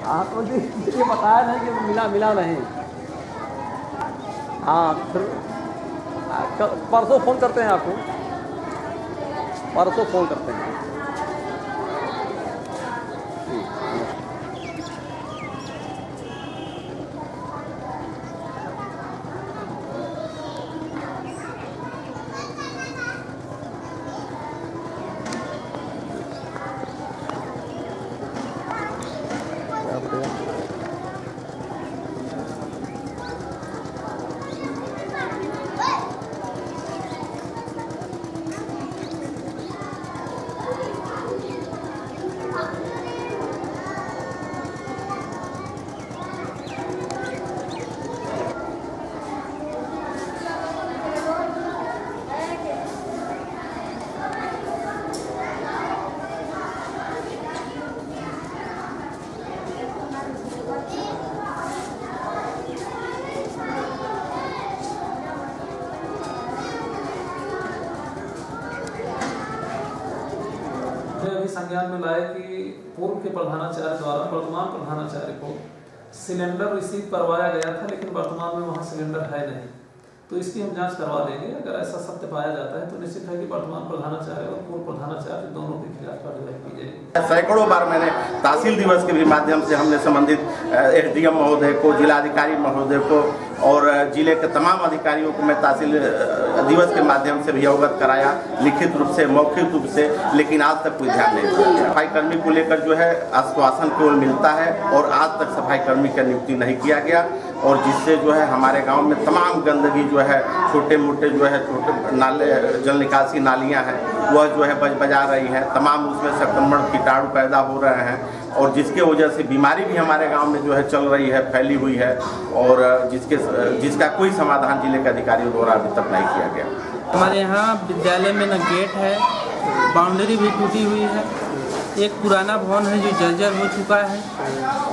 जी ये बताया नहीं कि मिला मिला नहीं। हाँ फिर परसों फ़ोन करते हैं आपको। परसों फ़ोन करते हैं। हमने अभी संज्ञान में लाया कि पूर्व के प्रधानाचार्य द्वारा, वर्तमान प्रधानाचार्य को सिलेंडर रिसीव करवाया गया था, लेकिन वर्तमान में वहाँ सिलेंडर है नहीं। तो इसकी हम जाँच करवा देंगे। अगर ऐसा सत्य पाया जाता है तो निश्चित है कि वर्तमान प्रधानाचार्य और पूर्व प्रधानाचार्य दोनों के खिलाफ कार्रवाई की जाएगी। सैकड़ों बार मैंने तहसील दिवस के भी माध्यम से हमने संबंधित एसडीएम महोदय को, जिलाधिकारी महोदय को और ज़िले के तमाम अधिकारियों को मैं तहसील दिवस के माध्यम से भी अवगत कराया, लिखित रूप से, मौखिक रूप से, लेकिन आज तक कोई ध्यान नहीं दिया। सफ़ाई कर्मी को लेकर जो है, आश्वासन केवल मिलता है और आज तक सफ़ाई कर्मी का नियुक्ति नहीं किया गया और जिससे जो है, हमारे गाँव में तमाम गंदगी जो है छोटे मोटे जो है, छोटे नाले, जल निकासी नालियाँ हैं, वह जो है बज बजा रही हैं। तमाम उसमें संक्रमण, कीटाणु पैदा हो रहे हैं। और जिसके वजह से बीमारी भी हमारे गाँव में जो है चल रही है, फैली हुई है और जिसके, जिसका कोई समाधान ज़िले के अधिकारियों द्वारा अभी तक नहीं किया गया। हमारे यहाँ विद्यालय में न गेट है, बाउंड्री भी टूटी हुई है। एक पुराना भवन है जो जर्जर हो चुका है।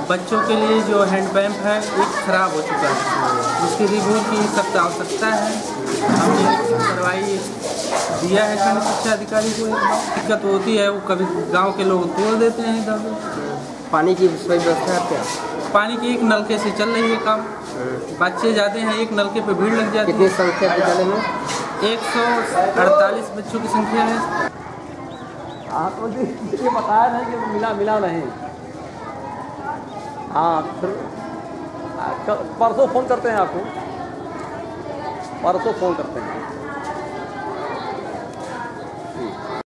बच्चों के लिए जो हैंड पंप है, वो खराब हो चुका है। उसकी रिव्यू की सख्त आवश्यकता है। हमने कार्रवाई दिया है खंड शिक्षा अधिकारी को दिक्कत होती है वो कभी गाँव के लोग तोड़ देते हैं इधर। पानी की सही व्यवस्था है क्या? पानी की एक नलके से चल रही है काम। बच्चे जाते हैं एक नलके पे भीड़ लग जाती है। संख्या विद्यालय में? एक सौ अड़तालीस बच्चों की संख्या है। हाँ तो ये बताया नहीं कि मिला मिला नहीं। हाँ फिर परसों फ़ोन करते हैं आपको। परसों फ़ोन करते हैं।